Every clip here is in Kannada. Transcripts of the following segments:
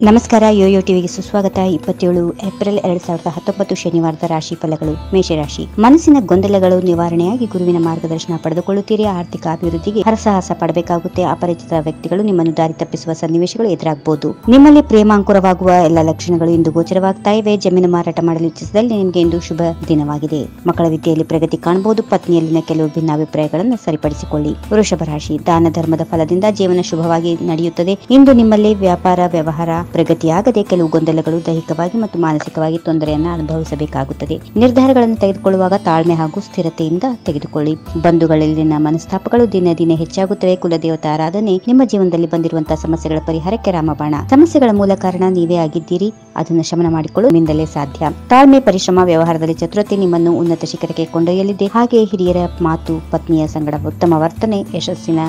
ನಮಸ್ಕಾರ, ಯೋಯೋ ಟಿವಿಗೆ ಸುಸ್ವಾಗತ. ಇಪ್ಪತ್ತೇಳು ಏಪ್ರಿಲ್ ಎರಡ್ ಸಾವಿರದ ಹತ್ತೊಂಬತ್ತು ಶನಿವಾರದ ರಾಶಿ ಫಲಗಳು, ಮೇಷರಾಶಿ. ಮನಸ್ಸಿನ ಗೊಂದಲಗಳು ನಿವಾರಣೆಯಾಗಿ ಗುರುವಿನ ಮಾರ್ಗದರ್ಶನ ಪಡೆದುಕೊಳ್ಳುತ್ತೀರಿ. ಆರ್ಥಿಕ ಅಭಿವೃದ್ಧಿಗೆ ಹರಸಾಹಸ ಪಡಬೇಕಾಗುತ್ತೆ. ಅಪರಿಚಿತ ವ್ಯಕ್ತಿಗಳು ನಿಮ್ಮನ್ನು ದಾರಿ ತಪ್ಪಿಸುವ ಸನ್ನಿವೇಶಗಳು ಎದುರಾಗಬಹುದು ನಿಮ್ಮಲ್ಲಿ ಪ್ರೇಮಾಂಕುರವಾಗುವ ಎಲ್ಲ ಲಕ್ಷಣಗಳು ಇಂದು ಗೋಚರವಾಗ್ತಾ ಇವೆ ಜಮೀನು ಮಾರಾಟ ಮಾಡಲು ಇಚ್ಛಿಸಿದಲ್ಲಿ ನಿಮಗೆ ಇಂದು ಶುಭ ದಿನವಾಗಿದೆ. ಮಕ್ಕಳ ವಿದ್ಯೆಯಲ್ಲಿ ಪ್ರಗತಿ ಕಾಣಬಹುದು. ಪತ್ನಿಯಲ್ಲಿನ ಕೆಲವು ಭಿನ್ನಾಭಿಪ್ರಾಯಗಳನ್ನು ಸರಿಪಡಿಸಿಕೊಳ್ಳಿ. ವೃಷಭ ರಾಶಿ ದಾನ ಧರ್ಮದ ಫಲದಿಂದ ಜೀವನ ಶುಭವಾಗಿ ನಡೆಯುತ್ತದೆ. ಇಂದು ನಿಮ್ಮಲ್ಲಿ ವ್ಯಾಪಾರ, ವ್ಯವಹಾರ ಪ್ರಗತಿಯಾಗದೆ ಕೆಲವು ಗೊಂದಲಗಳು ದೈಹಿಕವಾಗಿ ಮತ್ತು ಮಾನಸಿಕವಾಗಿ ತೊಂದರೆಯನ್ನು ಅನುಭವಿಸಬೇಕಾಗುತ್ತದೆ. ನಿರ್ಧಾರಗಳನ್ನು ತೆಗೆದುಕೊಳ್ಳುವಾಗ ತಾಳ್ಮೆ ಹಾಗೂ ಸ್ಥಿರತೆಯಿಂದ ತೆಗೆದುಕೊಳ್ಳಿ. ಬಂಧುಗಳಲ್ಲಿನ ಮನಸ್ತಾಪಗಳು ದಿನ ದಿನ ಹೆಚ್ಚಾಗುತ್ತವೆ. ಕುಲದೇವತಾ ಆರಾಧನೆ ನಿಮ್ಮ ಜೀವನದಲ್ಲಿ ಬಂದಿರುವಂತಹ ಸಮಸ್ಯೆಗಳ ಪರಿಹಾರಕ್ಕೆ ರಾಮಬಾಣ. ಸಮಸ್ಯೆಗಳ ಮೂಲ ಕಾರಣ ನೀವೇ ಆಗಿದ್ದೀರಿ. ಅದನ್ನು ಶಮನ ಮಾಡಿಕೊಳ್ಳಲು ನಿಮ್ಮಿಂದಲೇ ಸಾಧ್ಯ. ತಾಳ್ಮೆ, ಪರಿಶ್ರಮ, ವ್ಯವಹಾರದಲ್ಲಿ ಚತುರತೆ ನಿಮ್ಮನ್ನು ಉನ್ನತ ಶಿಖರಕ್ಕೆ ಕೊಂಡೊಯ್ಯಲಿದೆ. ಹಾಗೆ ಹಿರಿಯರ ಮಾತು, ಪತ್ನಿಯ ಸಂಗಡ ಉತ್ತಮ ವರ್ತನೆ, ಯಶಸ್ಸಿನ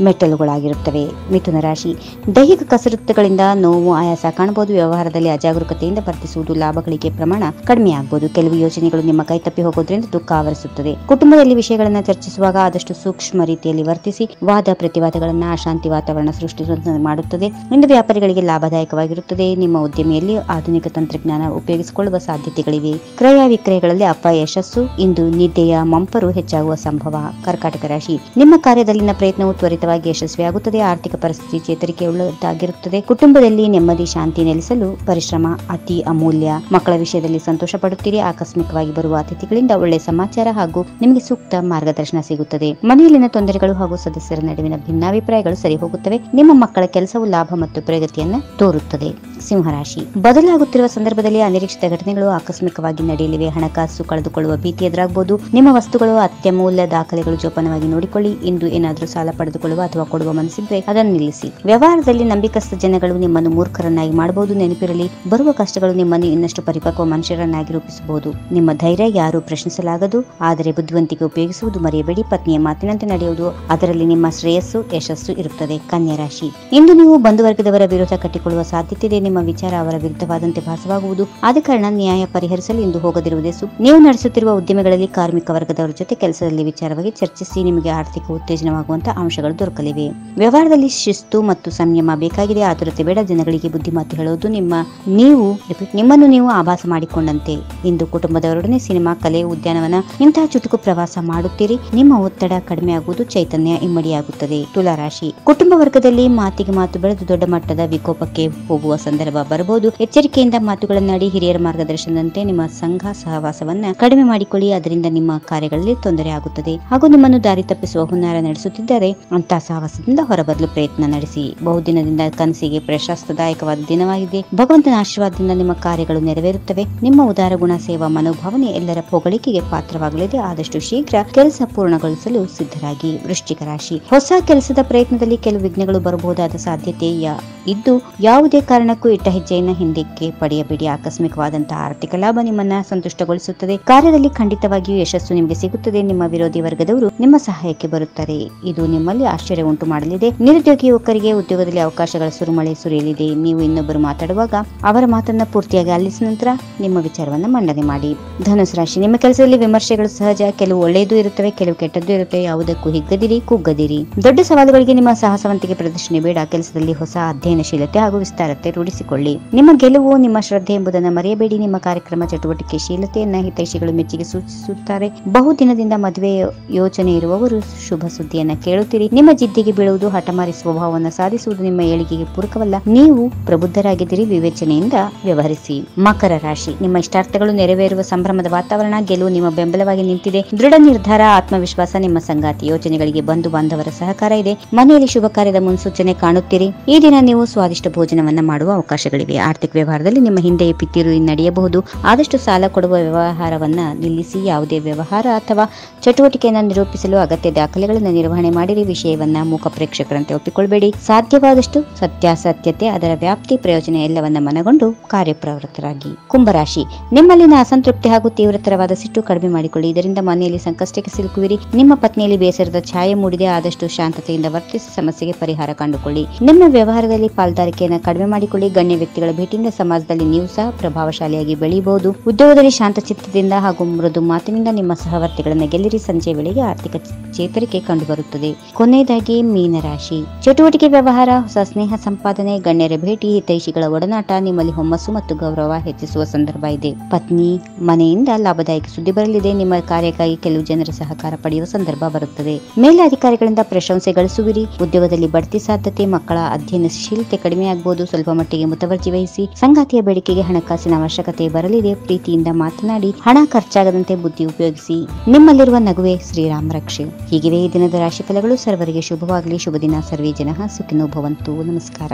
ಮೆಟ್ಟಲುಗಳಾಗಿರುತ್ತವೆ. ಮಿಥುನ ರಾಶಿ. ದೈಹಿಕ ಕಸರತ್ತುಗಳಿಂದ ನೋವು, ಆಯಾಸ ಕಾಣಬಹುದು. ವ್ಯವಹಾರದಲ್ಲಿ ಅಜಾಗರೂಕತೆಯಿಂದ ವರ್ತಿಸುವುದು ಲಾಭಗಳಿಗೆ ಪ್ರಮಾಣ ಕಡಿಮೆಯಾಗಬಹುದು ಕೆಲವು ಯೋಜನೆಗಳು ನಿಮ್ಮ ಕೈ ತಪ್ಪಿ ಹೋಗೋದ್ರಿಂದ ದುಃಖ ಆವರಿಸುತ್ತದೆ. ಕುಟುಂಬದಲ್ಲಿ ವಿಷಯಗಳನ್ನು ಚರ್ಚಿಸುವಾಗ ಆದಷ್ಟು ಸೂಕ್ಷ್ಮ ರೀತಿಯಲ್ಲಿ ವರ್ತಿಸಿ ವಾದ ಪ್ರತಿವಾದಗಳನ್ನು ಅಶಾಂತಿ ವಾತಾವರಣ ಸೃಷ್ಟಿಸುವಂತೆ ಮಾಡುತ್ತದೆ. ಇಂದು ವ್ಯಾಪಾರಿಗಳಿಗೆ ಲಾಭದಾಯಕವಾಗಿರುತ್ತದೆ. ನಿಮ್ಮ ಉದ್ಯಮಿಯಲ್ಲಿ ಆಧುನಿಕ ತಂತ್ರಜ್ಞಾನ ಉಪಯೋಗಿಸಿಕೊಳ್ಳುವ ಸಾಧ್ಯತೆಗಳಿವೆ. ಕ್ರಯ ವಿಕ್ರಯಗಳಲ್ಲಿ ಅಪ್ಪ ಯಶಸ್ಸು, ಇಂದು ನಿದ್ದೆಯ ಮಂಪರು ಹೆಚ್ಚಾಗುವ ಸಂಭವ. ಕರ್ಕಾಟಕ ರಾಶಿ. ನಿಮ್ಮ ಕಾರ್ಯದಲ್ಲಿನ ಪ್ರಯತ್ನವು ತ್ವರಿತವಾಗಿ ಯಶಸ್ವಿಯಾಗುತ್ತದೆ. ಆರ್ಥಿಕ ಪರಿಸ್ಥಿತಿ ಚೇತರಿಕೆಯುಳ್ಳದ್ದಾಗಿರುತ್ತದೆ ಕುಟುಂಬದಲ್ಲಿ ನೆಮ್ಮದಿ, ಶಾಂತಿ ನೆಲೆಸಲು ಪರಿಶ್ರಮ ಅತಿ ಅಮೂಲ್ಯ. ಮಕ್ಕಳ ವಿಷಯದಲ್ಲಿ ಸಂತೋಷ ಪಡುತ್ತೀರಿ ಆಕಸ್ಮಿಕವಾಗಿ ಬರುವ ಅತಿಥಿಗಳಿಂದ ಒಳ್ಳೆಯ ಸಮಾಚಾರ ಹಾಗೂ ನಿಮಗೆ ಸೂಕ್ತ ಮಾರ್ಗದರ್ಶನ ಸಿಗುತ್ತದೆ. ಮನೆಯಲ್ಲಿನ ತೊಂದರೆಗಳು ಹಾಗೂ ಸದಸ್ಯರ ನಡುವಿನ ಭಿನ್ನಾಭಿಪ್ರಾಯಗಳು ಸರಿ ಹೋಗುತ್ತವೆ ನಿಮ್ಮ ಮಕ್ಕಳ ಕೆಲಸವು ಲಾಭ ಮತ್ತು ಪ್ರಗತಿಯನ್ನು ತೋರುತ್ತದೆ. ಸಿಂಹರಾಶಿ. ಬದಲಾಗುತ್ತಿರುವ ಸಂದರ್ಭದಲ್ಲಿ ಅನಿರೀಕ್ಷಿತ ಘಟನೆಗಳು ಆಕಸ್ಮಿಕವಾಗಿ ನಡೆಯಲಿವೆ. ಹಣಕಾಸು ಕಳೆದುಕೊಳ್ಳುವ ಭೀತಿ ಎದುರಾಗಬಹುದು ನಿಮ್ಮ ವಸ್ತುಗಳು, ಅತ್ಯಮೂಲ್ಯ ದಾಖಲೆಗಳು ಜೋಪಾನವಾಗಿ ನೋಡಿಕೊಳ್ಳಿ. ಇಂದು ಏನಾದರೂ ಸಾಲ ಪಡೆದುಕೊಳ್ಳುವ ಅಥವಾ ಕೊಡುವ ಮನಸ್ಸಿದ್ರೆ ಅದನ್ನು ನಿಲ್ಲಿಸಿ. ವ್ಯವಹಾರದಲ್ಲಿ ನಂಬಿಕಸ್ಥ ಜನಗಳು ನಿಮ್ಮನ್ನು ಮೂರ್ಖರನ್ನಾಗಿ ಮಾಡಬಹುದು, ನೆನಪಿರಲಿ. ಬರುವ ಕಷ್ಟಗಳು ನಿಮ್ಮನ್ನು ಇನ್ನಷ್ಟು ಪರಿಪಕ್ವ ಮನುಷ್ಯರನ್ನಾಗಿ ರೂಪಿಸಬಹುದು. ನಿಮ್ಮ ಧೈರ್ಯ ಯಾರು ಪ್ರಶ್ನಿಸಲಾಗದು. ಆದರೆ ಬುದ್ಧಿವಂತಿಕೆ ಉಪಯೋಗಿಸುವುದು ಮರೆಯಬೇಡಿ. ಪತ್ನಿಯ ಮಾತಿನಂತೆ ನಡೆಯುವುದು, ಅದರಲ್ಲಿ ನಿಮ್ಮ ಶ್ರೇಯಸ್ಸು, ಯಶಸ್ಸು ಇರುತ್ತದೆ. ಕನ್ಯಾ ರಾಶಿ ಇಂದು ನೀವು ಬಂಧುವರ್ಗದವರ ವಿರೋಧ ಕಟ್ಟಿಕೊಳ್ಳುವ ಸಾಧ್ಯತೆ ಇದೆ. ನಿಮ್ಮ ವಿಚಾರ ಅವರ ವಿರುದ್ಧವಾದಂತೆ ಭಾಸವಾಗುವುದು. ಆದ ಕಾರಣ ನ್ಯಾಯ ಪರಿಹರಿಸಲು ಇಂದು ಹೋಗದಿರುವುದೇ ಸು. ನೀವು ನಡೆಸುತ್ತಿರುವ ಉದ್ಯಮಗಳಲ್ಲಿ ಕಾರ್ಮಿಕ ವರ್ಗದವರ ಜೊತೆ ಕೆಲಸದಲ್ಲಿ ವಿಚಾರವಾಗಿ ಚರ್ಚಿಸಿ ನಿಮಗೆ ಆರ್ಥಿಕ ಉತ್ತೇಜನವಾಗುವಂತಹ ಅಂಶಗಳು ದೊರಕಲಿವೆ. ವ್ಯವಹಾರದಲ್ಲಿ ಶಿಸ್ತು ಮತ್ತು ಸಂಯಮ ಬೇಕಾಗಿದೆ. ಆತುರತೆ ಬೇಡ. ಜನಗಳಿಗೆ ಬುದ್ಧಿಮಾತು ಹೇಳುವುದು ನಿಮ್ಮ ನೀವು ನಿಮ್ಮನ್ನು ನೀವು ಆಭಾಸ ಮಾಡಿಕೊಂಡಂತೆ. ಇಂದು ಕುಟುಂಬದವರೊಡನೆ ಸಿನಿಮಾ, ಕಲೆ, ಉದ್ಯಾನವನ ಇಂತಹ ಚುಟುಕು ಪ್ರವಾಸ ಮಾಡುತ್ತೀರಿ. ನಿಮ್ಮ ಒತ್ತಡ ಕಡಿಮೆ ಆಗುವುದು ಚೈತನ್ಯ ಇಮ್ಮಡಿಯಾಗುತ್ತದೆ. ತುಲಾರಾಶಿ. ಕುಟುಂಬ ವರ್ಗದಲ್ಲಿ ಮಾತಿಗೆ ಮಾತು ಬೆಳೆದು ದೊಡ್ಡ ಮಟ್ಟದ ವಿಕೋಪಕ್ಕೆ ಹೋಗುವ ಸಂದರ್ಭ ಬರಬಹುದು. ಎಚ್ಚರಿಕೆಯಿಂದ ಮಾತುಗಳನ್ನಾಡಿ ಹಿರಿಯರ ಮಾರ್ಗದರ್ಶನದಂತೆ ನಿಮ್ಮ ಸಂಘ ಸಹವಾಸವನ್ನ ಕಡಿಮೆ ಮಾಡಿಕೊಳ್ಳಿ. ಅದರಿಂದ ನಿಮ್ಮ ಕಾರ್ಯಗಳಲ್ಲಿ ತೊಂದರೆ ಆಗುತ್ತದೆ. ಹಾಗೂ ನಿಮ್ಮನ್ನು ದಾರಿ ತಪ್ಪಿಸುವ ಹುನ್ನಾರ ನಡೆಸುತ್ತಿದ್ದರೆ ಅಂತಹ ಸಹವಾಸದಿಂದ ಹೊರಬರಲು ಪ್ರಯತ್ನ ನಡೆಸಿ. ಬಹುದಿನದಿಂದ ಕನಸಿಗೆ ಪ್ರಶಸ್ತದಾಯಕವಾದ ದಿನವಾಗಿದೆ. ಭಗವಂತನ ಆಶೀರ್ವಾದದಿಂದ ನಿಮ್ಮ ಕಾರ್ಯಗಳು ನೆರವೇರುತ್ತವೆ. ನಿಮ್ಮ ಉದಾರ ಗುಣ, ಸೇವಾ, ಮನೋಭಾವನೆ ಎಲ್ಲರ ಹೊಗಳಿಕೆಗೆ ಪಾತ್ರವಾಗಲಿದೆ. ಆದಷ್ಟು ಶೀಘ್ರ ಕೆಲಸ ಪೂರ್ಣಗೊಳಿಸಲು ಸಿದ್ಧರಾಗಿ. ವೃಶ್ಚಿಕ ರಾಶಿ. ಹೊಸ ಕೆಲಸದ ಪ್ರಯತ್ನದಲ್ಲಿ ಕೆಲವು ವಿಘ್ನಗಳು ಬರಬಹುದಾದ ಸಾಧ್ಯತೆಯ ಇದ್ದು ಯಾವುದೇ ಕಾರಣಕ್ಕೂ ಇಟ್ಟ ಹೆಜ್ಜೆಯನ್ನು ಹಿಂದಕ್ಕೆ ಪಡೆಯಬೇಡಿ. ಆಕಸ್ಮಿಕವಾದಂತಹ ಆರ್ಥಿಕ ಲಾಭ ನಿಮ್ಮನ್ನ ಸಂತುಷ್ಟಗೊಳಿಸುತ್ತದೆ. ಕಾರ್ಯದಲ್ಲಿ ಖಂಡಿತವಾಗಿಯೂ ಯಶಸ್ಸು ನಿಮಗೆ ಸಿಗುತ್ತದೆ. ನಿಮ್ಮ ವಿರೋಧಿ ವರ್ಗದವರು ನಿಮ್ಮ ಸಹಾಯಕ್ಕೆ ಬರುತ್ತಾರೆ. ಇದು ನಿಮ್ಮಲ್ಲಿ ಆಶ್ಚರ್ಯ ಉಂಟು ಮಾಡಲಿದೆ. ನಿರುದ್ಯೋಗಿ ಯುವಕರಿಗೆ ಉದ್ಯೋಗದಲ್ಲಿ ಅವಕಾಶಗಳ ಸುರುಮಳೆ ಸುರಿಯಲಿದೆ. ನೀವು ಇನ್ನೊಬ್ಬರು ಮಾತಾಡುವಾಗ ಅವರ ಮಾತನ್ನ ಪೂರ್ತಿಯಾಗಿ ಆಲಿಸಿದ ನಂತರ ನಿಮ್ಮ ವಿಚಾರವನ್ನ ಮಂಡನೆ ಮಾಡಿ. ಧನುಸ್ ರಾಶಿ, ನಿಮ್ಮ ಕೆಲಸದಲ್ಲಿ ವಿಮರ್ಶೆಗಳು ಸಹಜ. ಕೆಲವು ಒಳ್ಳೆಯದು ಇರುತ್ತವೆ, ಕೆಲವು ಕೆಟ್ಟದ್ದು ಇರುತ್ತವೆ. ಯಾವುದಕ್ಕೂ ಹಿಗ್ಗದಿರಿ, ಕುಗ್ಗದಿರಿ. ದೊಡ್ಡ ಸವಾಲುಗಳಿಗೆ ನಿಮ್ಮ ಸಾಹಸವಂತಿಕೆ ಪ್ರದರ್ಶನೆ ಬೇಡ. ಕೆಲಸದಲ್ಲಿ ಹೊಸ ಅಧ್ಯಯನಶೀಲತೆ ಹಾಗೂ ವಿಸ್ತಾರತೆ ರೂಢಿಸಿಕೊಳ್ಳಿ ನಿಮ್ಮ ಗೆಲುವು, ನಿಮ್ಮ ಶ್ರದ್ಧೆ ಎಂಬುದನ್ನು ಮರೆಯಬೇಡಿ. ನಿಮ್ಮ ಕಾರ್ಯಕ್ರಮ ಚಟುವಟಿಕೆ, ಶೀಲತೆಯನ್ನ ಹಿತೈಷಿಗಳು ಮೆಚ್ಚುಗೆ ಸೂಚಿಸುತ್ತಾರೆ. ಬಹುದಿನದಿಂದ ಮದುವೆ ಯೋಚನೆ ಇರುವವರು ಶುಭ ಸುದ್ದಿಯನ್ನ ಕೇಳುತ್ತೀರಿ. ನಿಮ್ಮ ಜಿದ್ದಿಗೆ ಬೀಳುವುದು ಹಠಮಾರಿ ಸ್ವಭಾವವನ್ನು ಸಾಧಿಸುವುದು ನಿಮ್ಮ ಏಳಿಗೆಗೆ ಪೂರಕವಲ್ಲ. ನೀವು ಪ್ರಬುದ್ಧರಾಗಿದ್ದೀರಿ ವಿವೇಚನೆಯಿಂದ ವ್ಯವಹರಿಸಿ. ಮಕರ ರಾಶಿ. ನಿಮ್ಮ ಇಷ್ಟಾರ್ಥಗಳು ನೆರವೇರುವ ಸಂಭ್ರಮದ ವಾತಾವರಣ, ಗೆಲುವು ನಿಮ್ಮ ಬೆಂಬಲವಾಗಿ ನಿಂತಿದೆ. ದೃಢ ನಿರ್ಧಾರ, ಆತ್ಮವಿಶ್ವಾಸ, ನಿಮ್ಮ ಸಂಗಾತಿ ಯೋಜನೆಗಳಿಗೆ ಬಂಧು ಬಾಂಧವರ ಸಹಕಾರ ಇದೆ. ಮನೆಯಲ್ಲಿ ಶುಭ ಕಾರ್ಯದ ಮುನ್ಸೂಚನೆ ಕಾಣುತ್ತೀರಿ. ಈ ದಿನ ನೀವು ಸ್ವಾದಿಷ್ಟ ಭೋಜನವನ್ನ ಮಾಡುವ ಅವಕಾಶಗಳಿವೆ. ಆರ್ಥಿಕ ವ್ಯವಹಾರದಲ್ಲಿ ನಿಮ್ಮ ಹಿಂದೆ ಪಿತ್ತಿರು ನಡೆಯಬಹುದು. ಆದಷ್ಟು ಸಾಲ ಕೊಡುವ ವ್ಯವಹಾರವನ್ನ ನಿಲ್ಲಿಸಿ. ಯಾವುದೇ ವ್ಯವಹಾರ ಅಥವಾ ಚಟುವಟಿಕೆಯನ್ನು ನಿರೂಪಿಸಲು ಅಗತ್ಯ ದಾಖಲೆಗಳನ್ನು ನಿರ್ವಹಣೆ ಮಾಡಿರಿ. ವಿಷಯವನ್ನ ಮೂಕ ಪ್ರೇಕ್ಷಕರಂತೆ ಒಪ್ಪಿಕೊಳ್ಳಬೇಡಿ ಸಾಧ್ಯವಾದಷ್ಟು ಸತ್ಯಾಸತ್ಯತೆ, ಅದರ ವ್ಯಾಪ್ತಿ, ಪ್ರಯೋಜನ ಎಲ್ಲವನ್ನ ಮನಗೊಂಡು ಕಾರ್ಯಪ್ರವೃತ್ತರಾಗಿ. ಕುಂಭರಾಶಿ. ನಿಮ್ಮಲ್ಲಿನ ಅಸಂತೃಪ್ತಿ ಹಾಗೂ ತೀವ್ರತರವಾದ ಸಿಟ್ಟು ಕಡಿಮೆ ಮಾಡಿಕೊಳ್ಳಿ. ಇದರಿಂದ ಮನೆಯಲ್ಲಿ ಸಂಕಷ್ಟಕ್ಕೆ ಸಿಲುಕುವಿರಿ. ನಿಮ್ಮ ಪತ್ನಿಯಲ್ಲಿ ಬೇಸರದ ಛಾಯೆ ಮೂಡಿದೆ. ಆದಷ್ಟು ಶಾಂತತೆಯಿಂದ ವರ್ತಿಸಿ ಸಮಸ್ಯೆಗೆ ಪರಿಹಾರ ಕಂಡುಕೊಳ್ಳಿ. ನಿಮ್ಮ ವ್ಯವಹಾರದಲ್ಲಿ ಪಾಲ್ದಾರಿಕೆಯನ್ನು ಕಡಿಮೆ ಮಾಡಿಕೊಳ್ಳಿ. ಗಣ್ಯ ವ್ಯಕ್ತಿಗಳ ಭೇಟಿಯಿಂದ ಸಮಾಜದಲ್ಲಿ ನೀವು ಸಹ ಪ್ರಭಾವಶಾಲಿಯಾಗಿ ಬೆಳೆಯಬಹುದು ಉದ್ಯೋಗದಲ್ಲಿ ಶಾಂತಚಿತ್ತದಿಂದ ಹಾಗೂ ಮೃದು ಮಾತಿನಿಂದ ನಿಮ್ಮ ಸಹವರ್ತಿಗಳನ್ನು ಗೆಲ್ಲಿರಿ. ಸಂಜೆ ವೇಳೆಗೆ ಆರ್ಥಿಕ ಚೇತರಿಕೆ ಕಂಡುಬರುತ್ತದೆ. ಕೊನೆಯದಾಗಿ ಮೀನರಾಶಿ. ಚಟುವಟಿಕೆ ವ್ಯವಹಾರ, ಹೊಸ ಸ್ನೇಹ ಸಂಪಾದನೆ, ಗಣ್ಯರ ಭೇಟಿ, ಹಿತೈಷಿಗಳ ಒಡನಾಟ, ನಿಮ್ಮಲ್ಲಿ ಹೊಮ್ಮಸ್ಸು ಮತ್ತು ಗೌರವ ಹೆಚ್ಚಿಸುವ ಸಂದರ್ಭ ಇದೆ. ಪತ್ನಿ, ಮನೆಯಿಂದ ಲಾಭದಾಯಕ ಸುದ್ದಿ ಬರಲಿದೆ. ನಿಮ್ಮ ಕಾರ್ಯಕ್ಕಾಗಿ ಕೆಲವು ಜನರ ಸಹಕಾರ ಪಡೆಯುವ ಸಂದರ್ಭ ಬರುತ್ತದೆ. ಮೇಲಧಿಕಾರಿಗಳಿಂದ ಪ್ರಶಂಸೆ ಗಳಿಸುವಿರಿ ಉದ್ಯೋಗದಲ್ಲಿ ಬಡ್ತಿ ಸಾಧ್ಯತೆ, ಮಕ್ಕಳ ಅಧ್ಯಯನಶೀಲತೆ ಕಡಿಮೆಯಾಗಬಹುದು. ಸ್ವಲ್ಪ ಮಟ್ಟಿಗೆ ಮುತುವರ್ಜಿ ವಹಿಸಿ ಸಂಗಾತಿಯ ಬೇಡಿಕೆಗೆ ಹಣಕಾಸಿನ ಅವಶ್ಯಕತೆ ಬರಲಿದೆ. ಪ್ರೀತಿಯಿಂದ ಮಾತನಾಡಿ ಹಣ ಖರ್ಚಾಗದಂತೆ ಬುದ್ಧಿ ಉಪಯೋಗಿಸಿ ನಿಮ್ಮಲ್ಲಿರುವ ನಗುವೆ ಶ್ರೀರಾಮ ರಕ್ಷೆ. ಹೀಗಿವೆ ಈ ದಿನದ ರಾಶಿ ಫಲಗಳು ಸರ್ವರಿಗೆ ಶುಭವಾಗಲಿ. ಶುಭ ದಿನ ಸರ್ವೇ ಜನ. ಸುಖಿನೋ ಭವಂತು. ನಮಸ್ಕಾರ.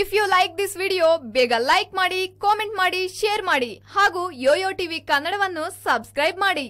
If you like this video ಬೇಗ ಲೈಕ್ ಮಾಡಿ ಕಾಮೆಂಟ್ ಮಾಡಿ ಶೇರ್ ಮಾಡಿ ಹಾಗೂ ಯೋಯೋ ಟಿವಿ ಕನ್ನಡವನ್ನು ಸಬ್ಸ್ಕ್ರೈಬ್ ಮಾಡಿ.